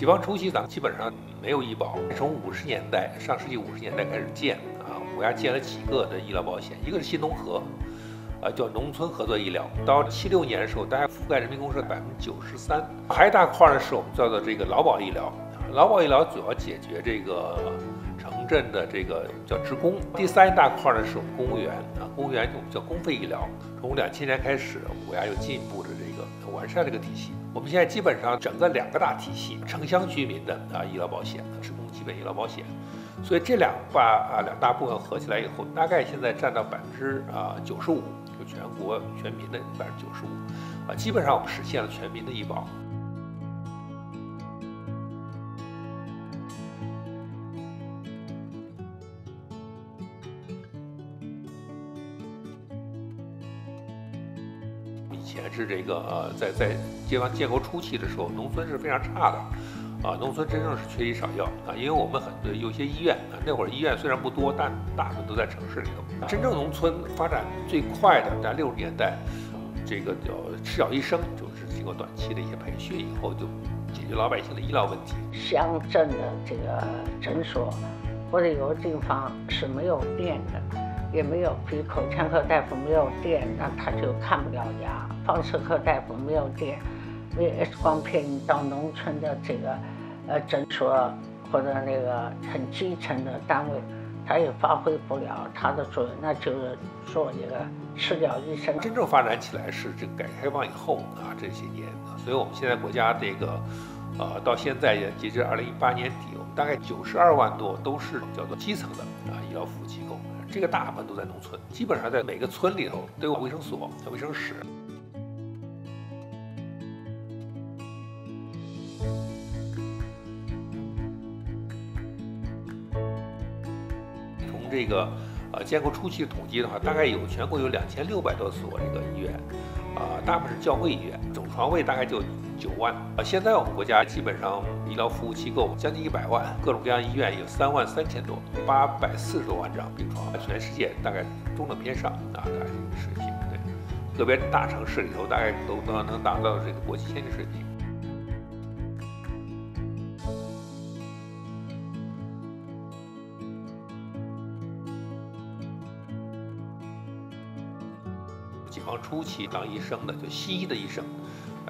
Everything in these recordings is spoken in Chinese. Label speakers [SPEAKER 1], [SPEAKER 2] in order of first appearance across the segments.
[SPEAKER 1] 解放初期，咱们基本上没有医保。从五十年代，上世纪五十年代开始建啊，国家建了几个的医疗保险，一个是新农合，啊叫农村合作医疗。到七六年的时候，大概覆盖人民公社百分之九十三。还一大块呢，是我们叫做这个劳保医疗。劳保医疗主要解决这个城镇的这个叫职工。第三一大块呢，是我们公务员啊，公务员我们叫公费医疗。从两千年开始，国家又进一步的完善这个体系。我们现在基本上整个两个大体系，城乡居民的啊医疗保险，职工基本医疗保险，所以这两把啊两大部分合起来以后，大概现在占到百分之啊九十五，就全国全民的百分之九十五，啊基本上我们实现了全民的医保。以前是这个呃，在在解放建国初期的时候，农村是非常差的，啊，农村真正是缺医少药啊，因为我们很多有些医院，那会儿医院虽然不多，但大部分都在城市里头。真正农村发展最快的，在六十年代，这个叫赤脚医生，就是经过短期的一些培训以后，就解决老百姓的医疗问题。
[SPEAKER 2] 乡镇的这个诊所或者有的地方是没有电的。也没有，比口腔科大夫没有电，那他就看不了牙；放射科大夫没有电，没有 X 光片，你到农村的这个呃诊所或者那个很基层的单位，他也发挥不了他的作用，那就是做一个赤脚医生。
[SPEAKER 1] 真正发展起来是这个改革开放以后啊这些年，所以我们现在国家这个呃到现在也截至二零一八年底，我们大概九十二万多都是叫做基层的啊医疗服务机构。这个大部分都在农村，基本上在每个村里头都有卫生所、卫生室。从这个呃建国初期的统计的话，大概有全国有两千六百多所这个医院，啊，大部分是教会医院，总床位大概就。九万啊！现在我们国家基本上医疗服务机构将近一百万，各种各样医院有三万三千多，八百四十多万张病床，全世界大概中等偏上啊，大概这个水平。对，个别大城市里头大概都能能达到这个国际先进水平。解放初期当医生的，就西医的医生。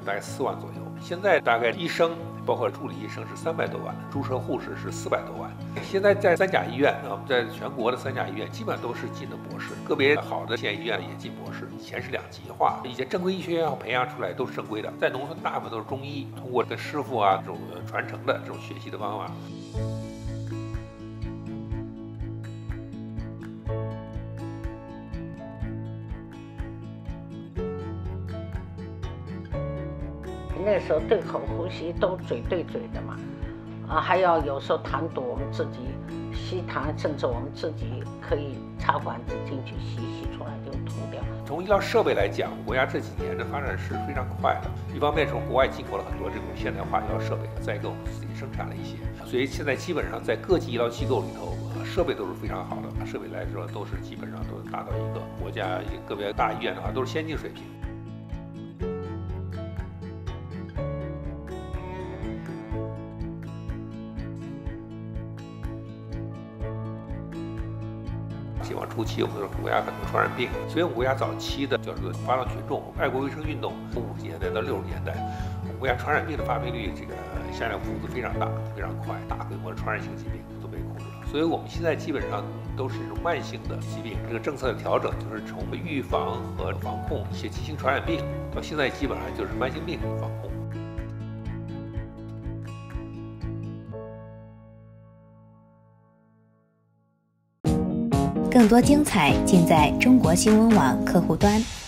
[SPEAKER 1] 大概四万左右，现在大概医生包括助理医生是三百多万，注射护士是四百多万。现在在三甲医院啊，在全国的三甲医院基本上都是进的博士，个别好的县医院也进博士。以前是两极化，一些正规医学院培养出来都是正规的，在农村大部分都是中医，通过跟师傅啊这种传承的这种学习的方法。
[SPEAKER 2] 那时候对口呼吸都嘴对嘴的嘛，啊，还要有时候痰堵，我们自己吸痰，甚至我们自己可以插管子进去吸，吸出来就吐掉。
[SPEAKER 1] 从医疗设备来讲，国家这几年的发展是非常快的。一方面从国外进口了很多这种现代化医疗设备，再一个我们自己生产了一些，所以现在基本上在各级医疗机构里头，设备都是非常好的。设备来说都是基本上都达到一个国家个别大医院的话都是先进水平。解放初期，我们国家很多传染病，所以我们国家早期的叫做发动群众爱国卫生运动，从五十年代到六十年代，我们国家传染病的发病率这个下降幅度非常大，非常快，大规模的传染性疾病都被控制了。所以我们现在基本上都是种慢性的疾病，这个政策的调整就是从预防和防控一些急性传染病，到现在基本上就是慢性病防控。
[SPEAKER 3] 更多精彩尽在中国新闻网客户端。